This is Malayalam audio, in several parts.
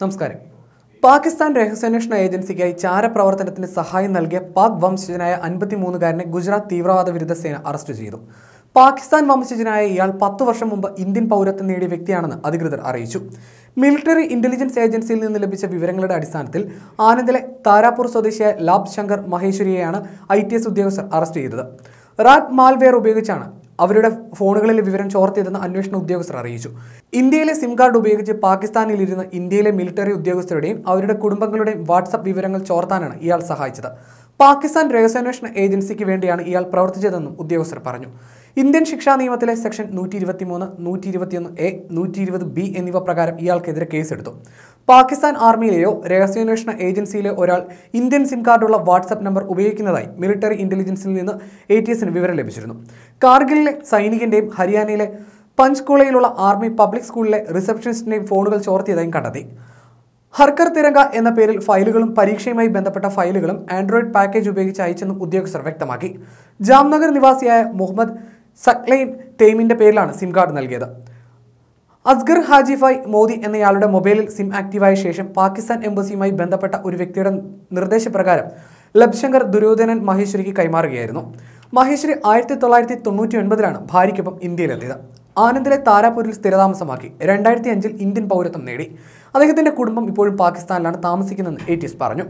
നമസ്കാരം. പാകിസ്ഥാൻ രഹസ്യാന്വേഷണ ഏജൻസിക്കായി ചാരപ്രവർത്തനത്തിന് സഹായം നൽകിയ പാക് വംശജനായ അൻപത്തിമൂന്നുകാരനെ ഗുജറാത്ത് തീവ്രവാദ വിരുദ്ധ സേന അറസ്റ്റ് ചെയ്തു. പാകിസ്ഥാൻ വംശജനായ ഇയാൾ പത്തു വർഷം മുമ്പ് ഇന്ത്യൻ പൗരത്വം നേടിയ വ്യക്തിയാണെന്ന് അധികൃതർ അറിയിച്ചു. മിലിറ്ററി ഇന്റലിജൻസ് ഏജൻസിയിൽ നിന്ന് ലഭിച്ച വിവരങ്ങളുടെ അടിസ്ഥാനത്തിൽ ആനന്ദിലെ താരാപൂർ സ്വദേശിയായ ലാബ് ശങ്കർ മഹേശ്വരിയെയാണ് ഐ ഉദ്യോഗസ്ഥർ അറസ്റ്റ് ചെയ്തത്. റാറ്റ് മാൽവെയർ ഉപയോഗിച്ചാണ് അവരുടെ ഫോണുകളിലെ വിവരം ചോർത്തിയതെന്ന് അന്വേഷണ ഉദ്യോഗസ്ഥർ അറിയിച്ചു. ഇന്ത്യയിലെ സിം കാർഡ് ഉപയോഗിച്ച് പാകിസ്ഥാനിൽ ഇരുന്ന ഇന്ത്യയിലെ മിലിറ്ററി ഉദ്യോഗസ്ഥരുടെയും അവരുടെ കുടുംബങ്ങളുടെയും വാട്സപ്പ് വിവരങ്ങൾ ചോർത്താനാണ് ഇയാൾ സഹായിച്ചത്. പാകിസ്ഥാൻ രഹസ്യാന്വേഷണ ഏജൻസിക്ക് വേണ്ടിയാണ് ഇയാൾ പ്രവർത്തിച്ചതെന്നും ഉദ്യോഗസ്ഥർ പറഞ്ഞു. ഇന്ത്യൻ ശിക്ഷാ നിയമത്തിലെ സെക്ഷൻ നൂറ്റി ഇരുപത്തിമൂന്ന് നൂറ്റി ഇരുപത്തിയൊന്ന് എ നൂറ്റി ഇരുപത് ബി എന്നിവ പ്രകാരം ഇയാൾക്കെതിരെ കേസെടുത്തു. പാകിസ്ഥാൻ ആർമിയിലെയോ രഹസ്യാന്വേഷണ ഏജൻസിയിലെ ഒരാൾ ഇന്ത്യൻ സിം കാർഡുള്ള വാട്സപ്പ് നമ്പർ ഉപയോഗിക്കുന്നതായി മിലിറ്ററി ഇന്റലിജൻസിൽ നിന്ന് എ ടി എസിന് വിവരം ലഭിച്ചിരുന്നു. കാർഗിലിലെ സൈനികന്റെയും ഹരിയാനയിലെ പഞ്ച്കുളയിലുള്ള ആർമി പബ്ലിക് സ്കൂളിലെ റിസപ്ഷനിസ്റ്റിന്റെയും ഫോണുകൾ ചോർത്തിയതായും കണ്ടെത്തി. ഹർക്കർ തിരങ്ക എന്ന പേരിൽ ഫയലുകളും പരീക്ഷയുമായി ബന്ധപ്പെട്ട ഫയലുകളും ആൻഡ്രോയിഡ് പാക്കേജ് ഉപയോഗിച്ച് അയച്ചെന്നും ഉദ്യോഗസ്ഥർ വ്യക്തമാക്കി. ജാംനഗർ നിവാസിയായ മുഹമ്മദ് സക്ലൈൻ തെയ്മിന്റെ പേരിലാണ് സിം കാർഡ് നൽകിയത്. അസ്ഗർ ഹാജിഫായ് മോദി എന്നയാളുടെ മൊബൈലിൽ സിം ആക്റ്റീവായ ശേഷം പാകിസ്ഥാൻ എംബസിയുമായി ബന്ധപ്പെട്ട ഒരു വ്യക്തിയുടെ നിർദ്ദേശപ്രകാരം ലബ്ശങ്കർ ദുര്യോധനൻ മഹേശ്വരിക്ക് കൈമാറുകയായിരുന്നു. മഹേശ്വരി ആയിരത്തി തൊള്ളായിരത്തി തൊണ്ണൂറ്റി ഒൻപതിലാണ് ഭാര്യയ്ക്കൊപ്പം ഇന്ത്യയിലെത്തിയത്. ആനന്ദിലെ താരാപൂരിൽ സ്ഥിരതാമസമാക്കി. രണ്ടായിരത്തി അഞ്ചിൽ ഇന്ത്യൻ പൗരത്വം നേടി. അദ്ദേഹത്തിന്റെ കുടുംബം ഇപ്പോഴും പാകിസ്ഥാനിലാണ് താമസിക്കുന്നതെന്ന് എ ടി എസ് പറഞ്ഞു.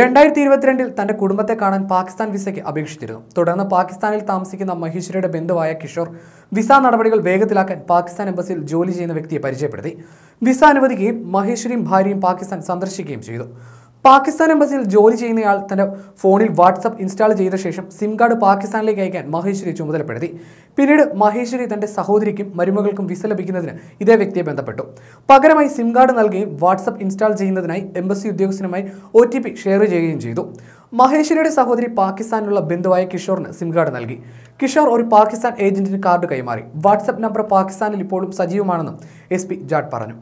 രണ്ടായിരത്തി ഇരുപത്തിരണ്ടിൽ തന്റെ കുടുംബത്തെ കാണാൻ പാകിസ്ഥാൻ വിസയ്ക്ക് അപേക്ഷിച്ചിരുന്നു. തുടർന്ന് പാകിസ്ഥാനിൽ താമസിക്കുന്ന മഹേശ്വരിയുടെ ബന്ധുവായ കിഷോർ വിസ നടപടികൾ വേഗത്തിലാക്കാൻ പാകിസ്ഥാൻ എംബസിയിൽ ജോലി ചെയ്യുന്ന വ്യക്തിയെ പരിചയപ്പെടുത്തി. വിസ അനുവദിക്കുകയും മഹേശ്വരിയും ഭാര്യയും പാകിസ്ഥാൻ സന്ദർശിക്കുകയും ചെയ്തു. പാകിസ്ഥാൻ എംബസിയിൽ ജോലി ചെയ്യുന്നയാൾ തന്റെ ഫോണിൽ വാട്സപ്പ് ഇൻസ്റ്റാൾ ചെയ്ത ശേഷം സിം കാർഡ് പാകിസ്ഥാനിലേക്ക് അയക്കാൻ മഹേശ്വരി ചുമതലപ്പെടുത്തി. പിന്നീട് മഹേശ്വരി തന്റെ സഹോദരിക്കും മരുമകൾക്കും വിസ ലഭിക്കുന്നതിന് ഇതേ വ്യക്തിയെ ബന്ധപ്പെട്ടു. പകരമായി സിം കാർഡ് നൽകുകയും വാട്സപ്പ് ഇൻസ്റ്റാൾ ചെയ്യുന്നതിനായി എംബസി ഉദ്യോഗസ്ഥനുമായി ഒ ഷെയർ ചെയ്യുകയും ചെയ്തു. മഹേശ്വരിയുടെ സഹോദരി പാകിസ്ഥാനിലുള്ള ബന്ധുവായ കിഷോറിന് സിം കാർഡ് നൽകി. കിഷോർ ഒരു പാകിസ്ഥാൻ ഏജന്റിന് കാർഡ് കൈമാറി. വാട്സപ്പ് നമ്പർ പാകിസ്ഥാനിൽ ഇപ്പോഴും സജീവമാണെന്നും എസ് പി പറഞ്ഞു.